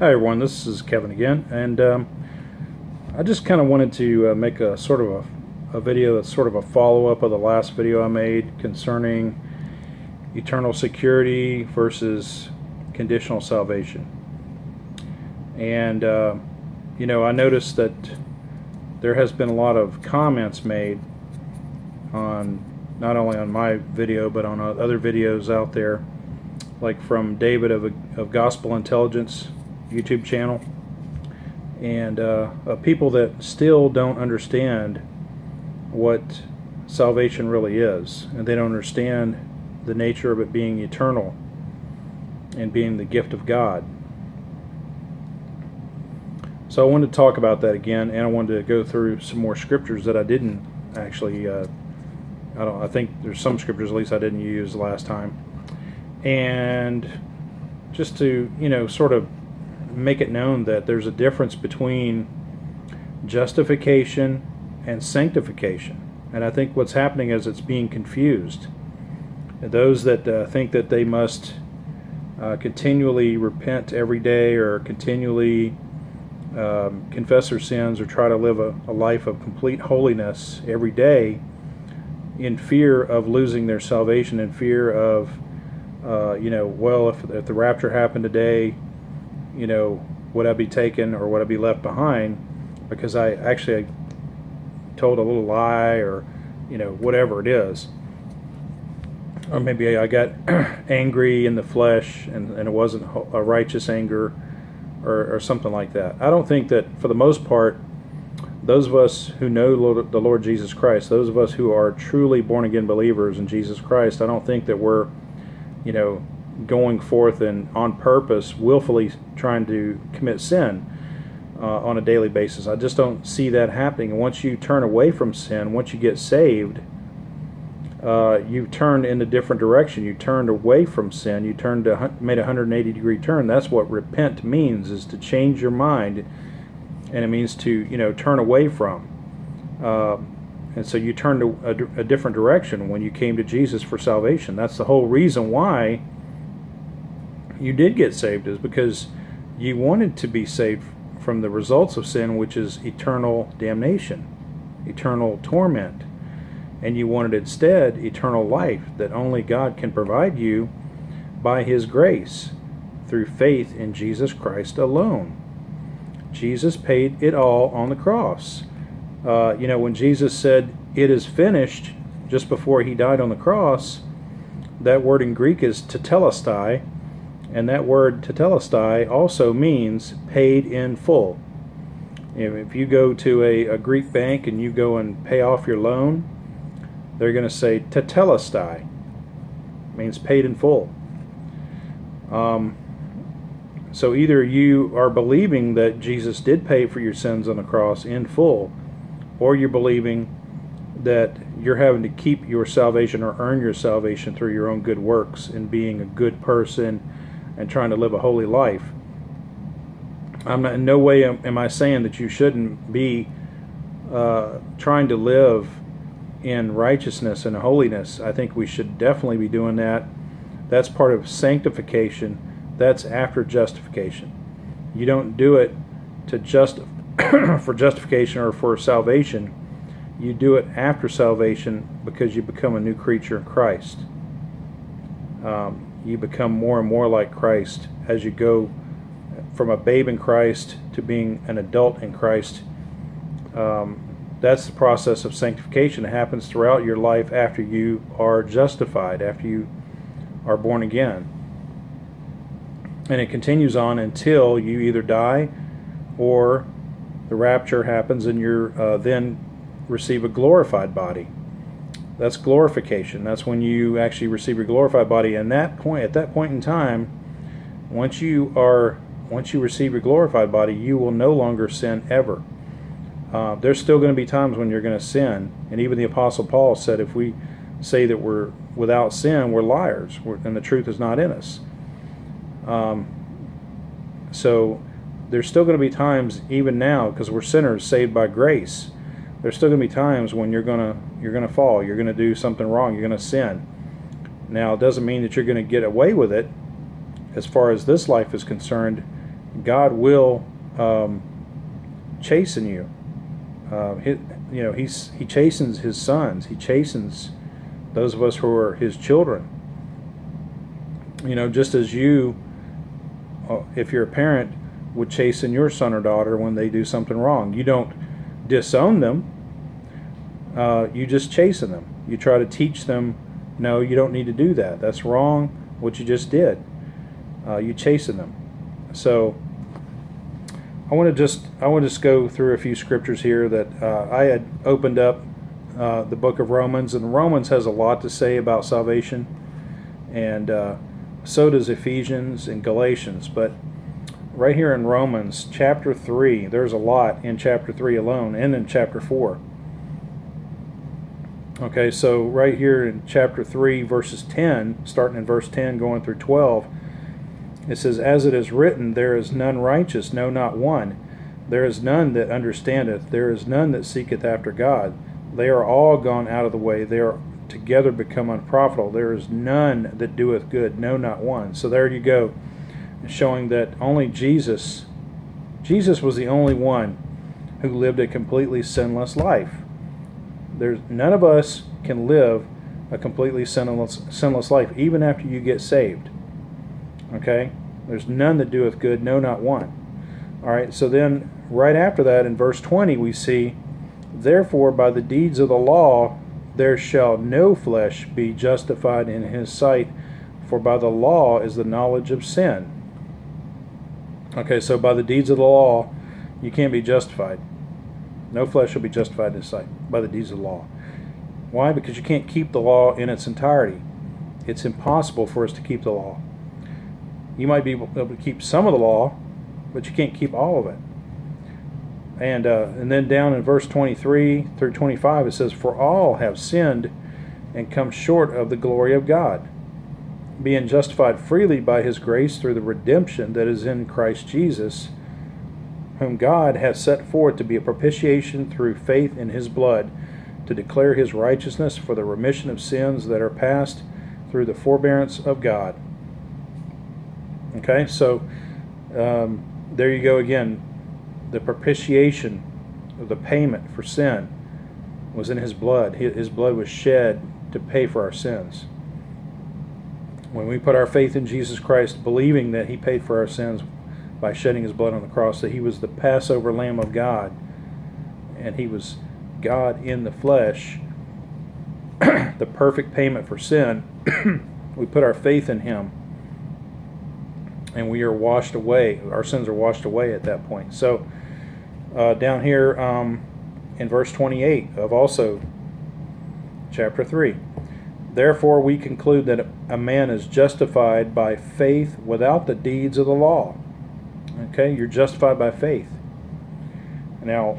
Hi everyone, this is Kevin again, and um, I just kind of wanted to uh, make a sort of a, a video that's sort of a follow-up of the last video I made concerning eternal security versus conditional salvation. And, uh, you know, I noticed that there has been a lot of comments made on, not only on my video, but on other videos out there, like from David of, of Gospel Intelligence YouTube channel, and uh, people that still don't understand what salvation really is, and they don't understand the nature of it being eternal and being the gift of God. So I wanted to talk about that again, and I wanted to go through some more scriptures that I didn't actually. Uh, I don't. I think there's some scriptures at least I didn't use last time, and just to you know sort of make it known that there's a difference between justification and sanctification. And I think what's happening is it's being confused. Those that uh, think that they must uh, continually repent every day or continually um, confess their sins or try to live a, a life of complete holiness every day in fear of losing their salvation, in fear of, uh, you know, well, if, if the rapture happened today, you know, would I be taken or would I be left behind because I actually told a little lie or, you know, whatever it is. Or maybe I got angry in the flesh and, and it wasn't a righteous anger or, or something like that. I don't think that, for the most part, those of us who know Lord, the Lord Jesus Christ, those of us who are truly born again believers in Jesus Christ, I don't think that we're, you know, going forth and on purpose, willfully trying to commit sin uh, on a daily basis. I just don't see that happening. once you turn away from sin, once you get saved, uh, you turned in a different direction. You turned away from sin. You turned to made a 180 degree turn. That's what repent means: is to change your mind, and it means to you know turn away from. Uh, and so you turned a, a, a different direction when you came to Jesus for salvation. That's the whole reason why you did get saved is because you wanted to be saved from the results of sin, which is eternal damnation, eternal torment. And you wanted instead eternal life that only God can provide you by His grace through faith in Jesus Christ alone. Jesus paid it all on the cross. Uh, you know, when Jesus said, It is finished, just before He died on the cross, that word in Greek is tetelestai, and that word tetelestai also means paid in full. If you go to a, a Greek bank and you go and pay off your loan, they're going to say tetelestai, means paid in full. Um, so either you are believing that Jesus did pay for your sins on the cross in full, or you're believing that you're having to keep your salvation or earn your salvation through your own good works and being a good person and trying to live a holy life. I'm not, in no way am, am I saying that you shouldn't be uh, trying to live in righteousness and holiness. I think we should definitely be doing that. That's part of sanctification. That's after justification. You don't do it to just for justification or for salvation. You do it after salvation because you become a new creature in Christ. Um, you become more and more like Christ as you go from a babe in Christ to being an adult in Christ. Um, that's the process of sanctification that happens throughout your life after you are justified, after you are born again. And it continues on until you either die or the rapture happens and you uh, then receive a glorified body. That's glorification. That's when you actually receive your glorified body. And that point, at that point in time, once you are, once you receive your glorified body, you will no longer sin ever. Uh, there's still going to be times when you're going to sin, and even the Apostle Paul said, if we say that we're without sin, we're liars, we're, and the truth is not in us. Um, so there's still going to be times, even now, because we're sinners saved by grace there's still going to be times when you're going to you're going to fall you're going to do something wrong you're going to sin now it doesn't mean that you're going to get away with it as far as this life is concerned God will um, chasten you. Uh, he, you know, he's he chastens his sons. He chastens those of us who are his children. You know, just as you, uh, if you're a parent, would chasten your son or daughter when they do something wrong. You don't disown them. Uh, you just chasten them. You try to teach them, no, you don't need to do that. That's wrong. What you just did. Uh, you chasten them. So I want to just I want to just go through a few scriptures here that uh, I had opened up uh, the book of Romans, and Romans has a lot to say about salvation, and uh, so does Ephesians and Galatians. But right here in Romans chapter three, there's a lot in chapter three alone, and in chapter four. Okay, so right here in chapter 3, verses 10, starting in verse 10, going through 12, it says, As it is written, There is none righteous, no, not one. There is none that understandeth, there is none that seeketh after God. They are all gone out of the way, they are together become unprofitable. There is none that doeth good, no, not one. So there you go, showing that only Jesus, Jesus was the only one who lived a completely sinless life. There's none of us can live a completely sinless, sinless life, even after you get saved. Okay? There's none that doeth good, no, not one. All right, so then right after that in verse 20, we see, Therefore, by the deeds of the law, there shall no flesh be justified in his sight, for by the law is the knowledge of sin. Okay, so by the deeds of the law, you can't be justified. No flesh shall be justified in his sight by the deeds of the law. Why? Because you can't keep the law in its entirety. It's impossible for us to keep the law. You might be able to keep some of the law, but you can't keep all of it. And uh, and then down in verse 23 through 25 it says, "For all have sinned and come short of the glory of God, being justified freely by His grace through the redemption that is in Christ Jesus, whom God hath set forth to be a propitiation through faith in His blood, to declare His righteousness for the remission of sins that are past through the forbearance of God." Okay, so um, there you go again. The propitiation the payment for sin was in his blood. His blood was shed to pay for our sins. When we put our faith in Jesus Christ, believing that he paid for our sins by shedding his blood on the cross, that he was the Passover Lamb of God, and he was God in the flesh, the perfect payment for sin, we put our faith in him and we are washed away. Our sins are washed away at that point. So, uh, down here um, in verse 28 of also chapter 3. Therefore, we conclude that a man is justified by faith without the deeds of the law. Okay, you're justified by faith. Now,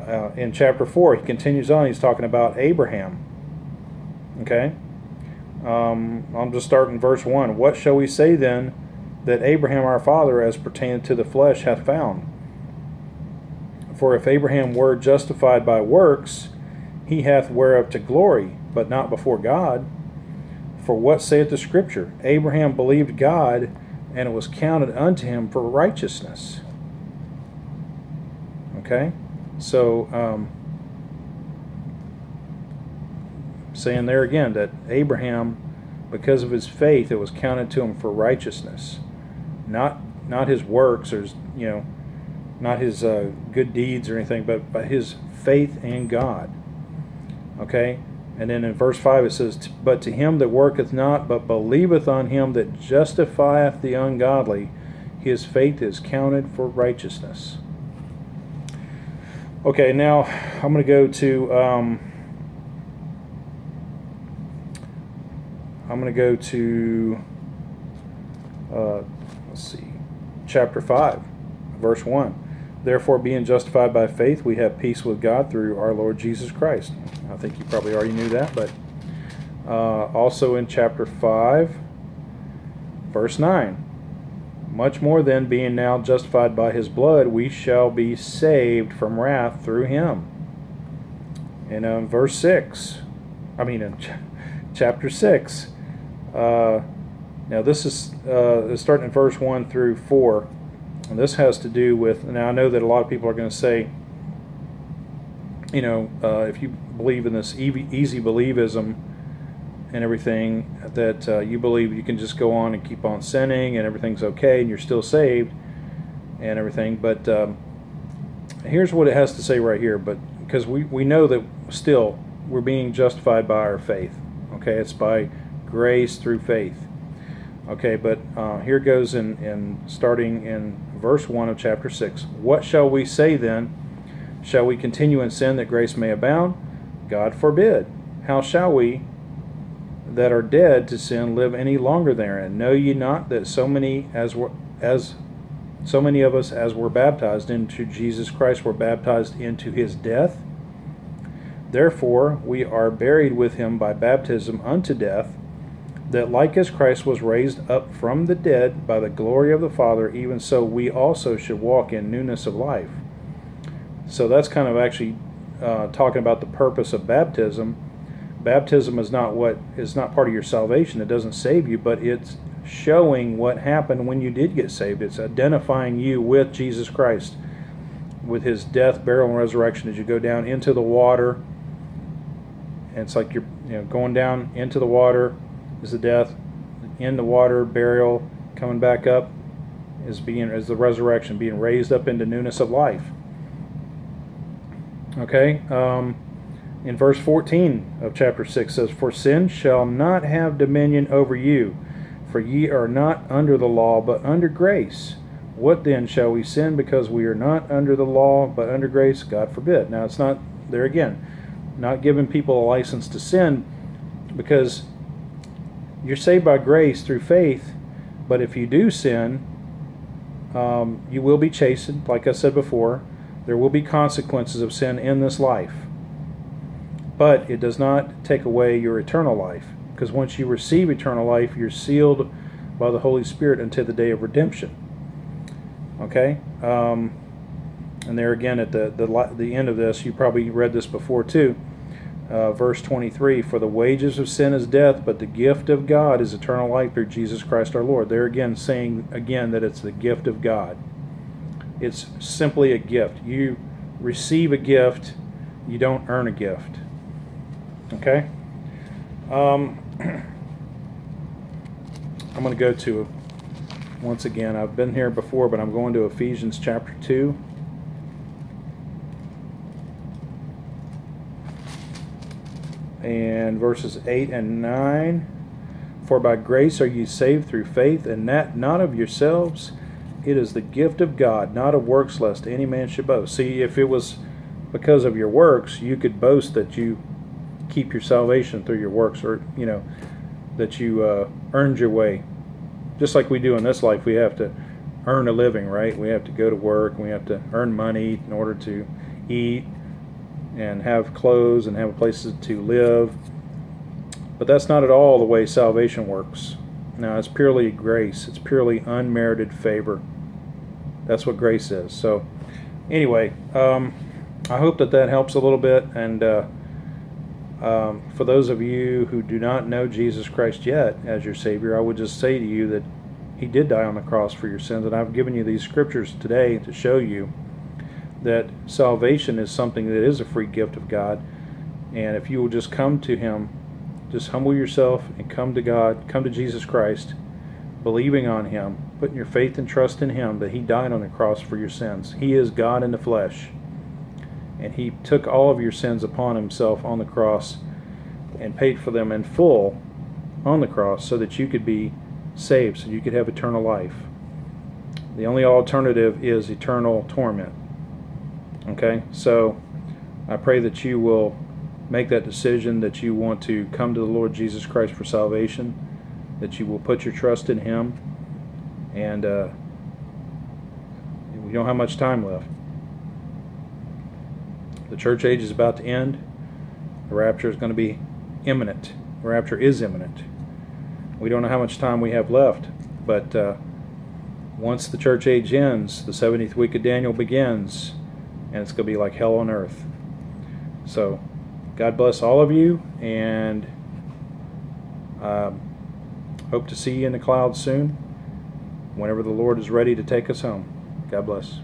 uh, in chapter 4, he continues on, he's talking about Abraham. Okay, um, I'm just starting verse 1. What shall we say then? that Abraham our father, as pertaining to the flesh, hath found. For if Abraham were justified by works, he hath whereof to glory, but not before God. For what saith the Scripture? Abraham believed God, and it was counted unto him for righteousness. Okay? So, um, saying there again that Abraham, because of his faith, it was counted to him for righteousness not not his works or his, you know not his uh, good deeds or anything, but but his faith in God. Okay, and then in verse five it says, "But to him that worketh not, but believeth on him that justifieth the ungodly, his faith is counted for righteousness." Okay, now I'm going to go to. Um, I'm going to go to. Uh, let's see, chapter 5, verse 1. Therefore, being justified by faith, we have peace with God through our Lord Jesus Christ. I think you probably already knew that, but uh, also in chapter 5, verse 9. Much more than being now justified by his blood, we shall be saved from wrath through him. In um, verse 6, I mean in ch- chapter 6, uh, now this is uh, starting in verse 1 through 4. And this has to do with, now I know that a lot of people are going to say, you know, uh, if you believe in this easy, believism and everything, that uh, you believe you can just go on and keep on sinning and everything's okay and you're still saved and everything. But um, here's what it has to say right here. But because we, we know that still we're being justified by our faith. Okay, it's by grace through faith. Okay, but uh, here goes in, in starting in verse 1 of chapter 6. What shall we say then? Shall we continue in sin that grace may abound? God forbid. How shall we that are dead to sin live any longer therein? Know ye not that so many as were as so many of us as were baptized into Jesus Christ were baptized into his death? Therefore we are buried with him by baptism unto death, that like as Christ was raised up from the dead by the glory of the Father, even so we also should walk in newness of life. So that's kind of actually uh, talking about the purpose of baptism. Baptism is not what is not part of your salvation. It doesn't save you, but it's showing what happened when you did get saved. It's identifying you with Jesus Christ, with His death, burial, and resurrection as you go down into the water. And it's like you're you know going down into the water is the death, in the water, burial, coming back up is being is the resurrection, being raised up into newness of life. Okay, um, in verse 14 of chapter 6 says, For sin shall not have dominion over you, for ye are not under the law, but under grace. What then shall we sin because we are not under the law, but under grace? God forbid. Now, it's not, there again, not giving people a license to sin because you're saved by grace through faith, but if you do sin, um, you will be chastened, like I said before. There will be consequences of sin in this life. But it does not take away your eternal life. Because once you receive eternal life, you're sealed by the Holy Spirit until the day of redemption. Okay? Um, and there again, at the, the, the end of this, you probably read this before too. Uh, verse 23 For the wages of sin is death, but the gift of God is eternal life through Jesus Christ our Lord. There again, saying again that it's the gift of God. It's simply a gift. You receive a gift, you don't earn a gift. Okay? Um, I'm going to go to, once again, I've been here before, but I'm going to Ephesians chapter 2. And verses 8 and 9. For by grace are ye saved through faith, and that not of yourselves. It is the gift of God, not of works, lest any man should boast. See, if it was because of your works, you could boast that you keep your salvation through your works, or you know that you uh, earned your way. Just like we do in this life, we have to earn a living, right? We have to go to work, we have to earn money in order to eat and have clothes and have places to live. But that's not at all the way salvation works. Now, it's purely grace, it's purely unmerited favor. That's what grace is. So, anyway, um, I hope that that helps a little bit. And uh, um, for those of you who do not know Jesus Christ yet as your Savior, I would just say to you that He did die on the cross for your sins. And I've given you these scriptures today to show you that salvation is something that is a free gift of God. And if you will just come to Him just humble yourself and come to God, come to Jesus Christ, believing on Him, putting your faith and trust in Him that He died on the cross for your sins. He is God in the flesh. And He took all of your sins upon Himself on the cross and paid for them in full on the cross so that you could be saved, so you could have eternal life. The only alternative is eternal torment. Okay? So I pray that you will make that decision that you want to come to the Lord Jesus Christ for salvation, that you will put your trust in Him, and uh, we don't have much time left. The church age is about to end. The rapture is going to be imminent. The rapture is imminent. We don't know how much time we have left, but uh, once the church age ends, the 70th week of Daniel begins, and it's going to be like hell on earth. So, God bless all of you, and um, hope to see you in the clouds soon, whenever the Lord is ready to take us home. God bless.